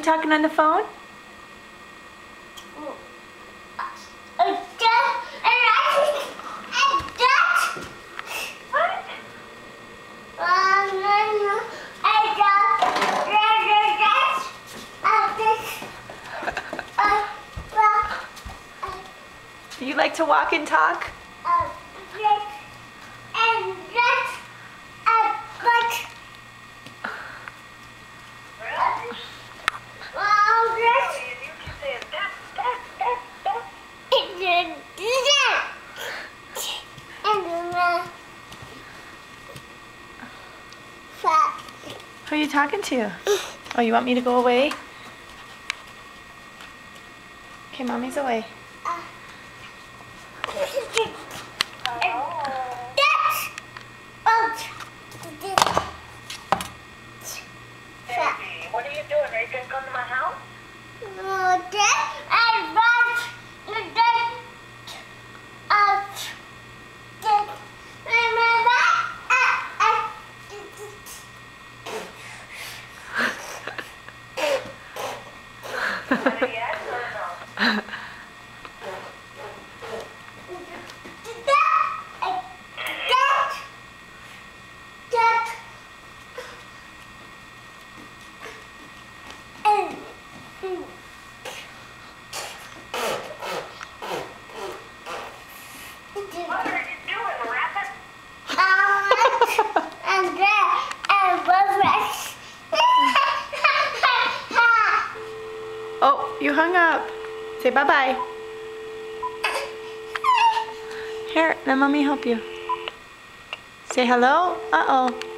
talking on the phone? You like to walk and talk? Are you talking to? Oh, you want me to go away? Okay, mommy's away. Uh, yet or no? Oh, you hung up. Say bye-bye. Here, let mommy help you. Say hello. Uh-oh.